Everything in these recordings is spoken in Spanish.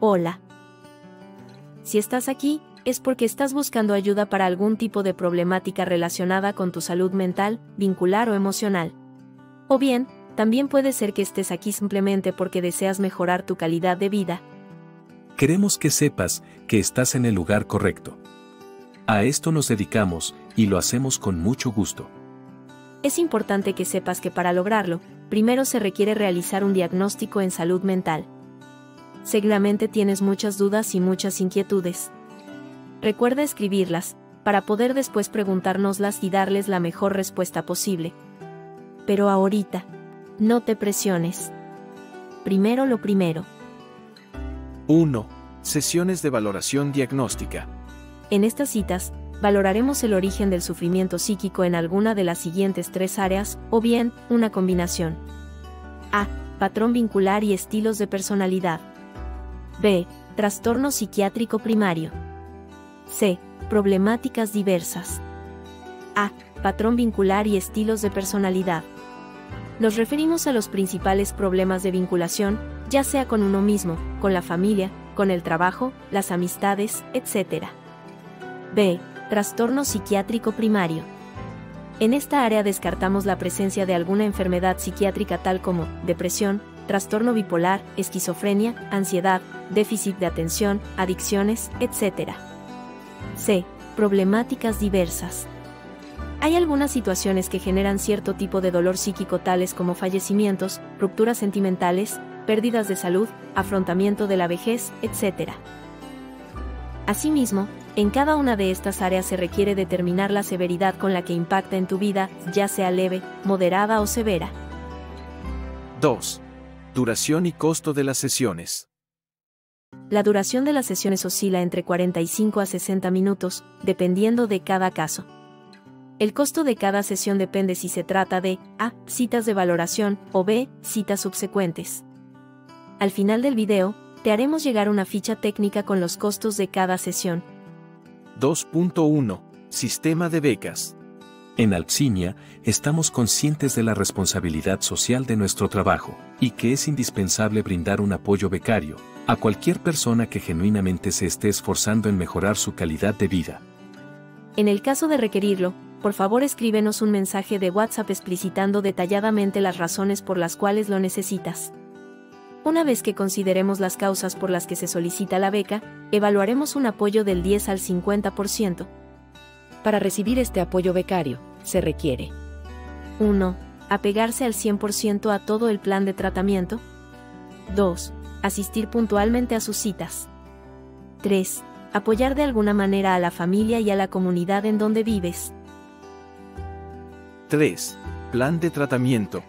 Hola. Si estás aquí, es porque estás buscando ayuda para algún tipo de problemática relacionada con tu salud mental, vincular o emocional. O bien, también puede ser que estés aquí simplemente porque deseas mejorar tu calidad de vida. Queremos que sepas que estás en el lugar correcto. A esto nos dedicamos, y lo hacemos con mucho gusto. Es importante que sepas que para lograrlo, primero se requiere realizar un diagnóstico en salud mental. Seguramente tienes muchas dudas y muchas inquietudes. Recuerda escribirlas, para poder después preguntárnoslas y darles la mejor respuesta posible. Pero ahorita, no te presiones. Primero lo primero. 1. Sesiones de valoración diagnóstica. En estas citas, valoraremos el origen del sufrimiento psíquico en alguna de las siguientes tres áreas, o bien, una combinación. A. Patrón vincular y estilos de personalidad. B. Trastorno psiquiátrico primario. C. Problemáticas diversas. A. Patrón vincular y estilos de personalidad nos referimos a los principales problemas de vinculación, ya sea con uno mismo, con la familia, con el trabajo, las amistades, etc. B. Trastorno psiquiátrico primario. En esta área descartamos la presencia de alguna enfermedad psiquiátrica tal como depresión, trastorno bipolar, esquizofrenia, ansiedad, déficit de atención, adicciones, etc. C. Problemáticas diversas. Hay algunas situaciones que generan cierto tipo de dolor psíquico tales como fallecimientos, rupturas sentimentales, pérdidas de salud, afrontamiento de la vejez, etc. Asimismo, en cada una de estas áreas se requiere determinar la severidad con la que impacta en tu vida, ya sea leve, moderada o severa. 2. Duración y costo de las sesiones. La duración de las sesiones oscila entre 45 a 60 minutos, dependiendo de cada caso. El costo de cada sesión depende si se trata de A. Citas de valoración o B. Citas subsecuentes. Al final del video, te haremos llegar una ficha técnica con los costos de cada sesión. 2.1. Sistema de becas. En Alpsimia, estamos conscientes de la responsabilidad social de nuestro trabajo, y que es indispensable brindar un apoyo becario a cualquier persona que genuinamente se esté esforzando en mejorar su calidad de vida. En el caso de requerirlo, por favor escríbenos un mensaje de WhatsApp explicitando detalladamente las razones por las cuales lo necesitas. Una vez que consideremos las causas por las que se solicita la beca, evaluaremos un apoyo del 10 al 50%. Para recibir este apoyo becario, se requiere 1. Apegarse al 100% a todo el plan de tratamiento. 2. Asistir puntualmente a sus citas. 3. Apoyar de alguna manera a la familia y a la comunidad en donde vives. 3. Plan de tratamiento.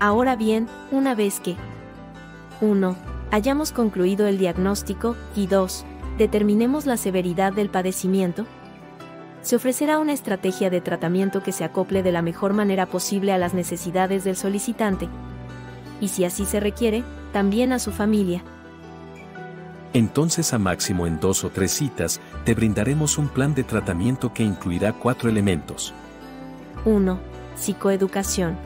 Ahora bien, una vez que 1. Hayamos concluido el diagnóstico y 2. Determinemos la severidad del padecimiento, se ofrecerá una estrategia de tratamiento que se acople de la mejor manera posible a las necesidades del solicitante. Y si así se requiere, también a su familia. Entonces a máximo en dos o tres citas, te brindaremos un plan de tratamiento que incluirá cuatro elementos. 1. Psicoeducación.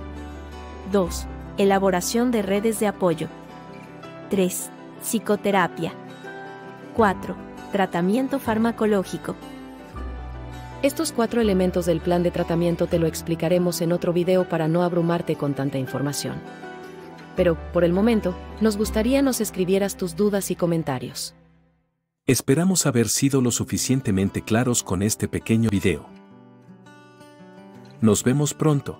2. Elaboración de redes de apoyo. 3. Psicoterapia. 4. Tratamiento farmacológico. Estos cuatro elementos del plan de tratamiento te lo explicaremos en otro video para no abrumarte con tanta información. Pero, por el momento, nos gustaría nos escribieras tus dudas y comentarios. Esperamos haber sido lo suficientemente claros con este pequeño video. Nos vemos pronto.